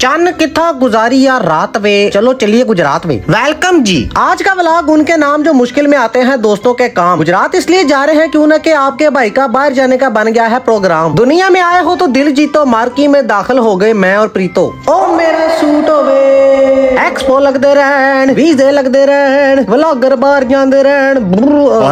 चन्न किथा गुजारी या रात वे? चलो चलिए गुजरात में वेलकम जी। आज का व्लॉग उनके नाम जो मुश्किल में आते हैं दोस्तों के काम। गुजरात इसलिए जा रहे हैं क्यों न कि आपके भाई का बाहर जाने का बन गया है प्रोग्राम दुनिया में आए हो तो दिल जीतो मार्की में दाखिल हो गए मैं और प्रीतो। ओ मेरा सूट होवे एक्सपो लगते रहन वीजे लगते रहन व्लॉगर बाहर जाते रहन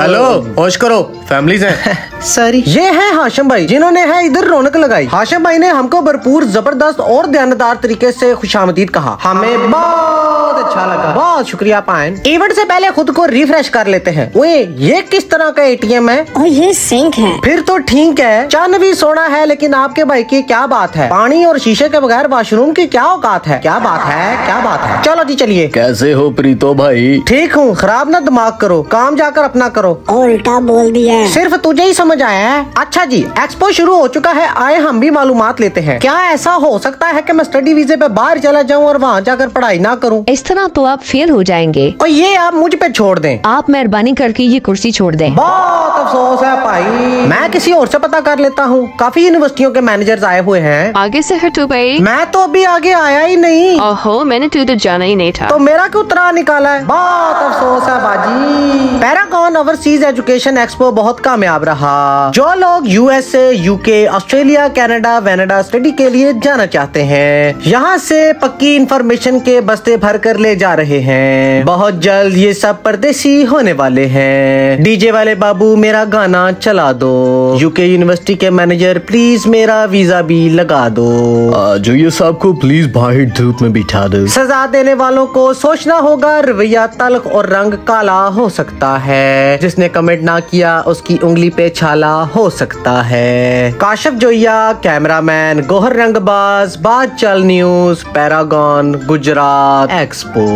हेलो होश करो फैमिली हैं। सॉरी ये है हाशिम भाई जिन्होंने है इधर रौनक लगाई। हाशिम भाई ने हमको भरपूर ज़बरदस्त और ध्यानदार तरीके से खुशामदीद कहा। हमें बहुत अच्छा लगा। बहुत शुक्रिया पायन। इवेंट से पहले खुद को रिफ्रेश कर लेते हैं। ओए ये किस तरह का एटीएम है? और ये सिंक है। फिर तो ठीक है चंद भी सोना है लेकिन आपके भाई की क्या बात है? पानी और शीशे के बगैर वाशरूम की क्या औकात है? क्या बात है? क्या बात है? चलो जी चलिए। कैसे हो प्रीतो भाई? ठीक हूँ खराब ना दिमाग करो काम जाकर अपना करो। उल्टा बोल दिया सिर्फ़ तुझे ही समझ आया है? अच्छा जी एक्सपो शुरू हो चुका है आए हम भी मालूम लेते हैं। क्या ऐसा हो सकता है की मैं स्टडी वीजे पे बाहर चला जाऊँ और वहाँ जाकर पढ़ाई ना करूँ? इस तरह तो आप फेल हो जाएँगे। और ये आप मुझ पे छोड़ दें। आप मेहरबानी करके ये कुर्सी छोड़ दें। बहुत अफसोस है भाई। मैं किसी और से पता कर लेता हूँ। काफ़ी यूनिवर्सिटियों के मैनेजर आए हुए हैं। आगे से हटो भाई। मैं तो अभी आगे आया ही नहीं। ओहो मैंने तुझे जाना ही नहीं था। तो मेरा क्यों तरह निकाला है? बहुत अफसोस है, बाजी। पैरागॉन ओवरसीज एजुकेशन एक्सपो बहुत कामयाब रहा। जो लोग यूएसए यूके ऑस्ट्रेलिया कनाडा वेनेडा स्टडी के लिए जाना चाहते हैं, यहाँ से पक्की इंफॉर्मेशन के बस्ते भर कर ले जा रहे हैं। बहुत जल्द ये सब परदेसी होने वाले हैं। डीजे वाले बाबू, मेरा गाना चला दो। यूके यूनिवर्सिटी के मैनेजर प्लीज़ मेरा वीज़ा भी लगा दो। जो ये साहब को प्लीज़ बाहर धूप में बिठा दो। सजा देने वालों को सोचना होगा रवैया तलख और रंग काला हो सकता है। जिसने कमेंट ना किया उसकी उंगली पे छाला हो सकता है। काशफ जोया कैमरामैन गोहर रंगबाज बात चल न्यूज़ पैरागॉन गुजरात एक्सपो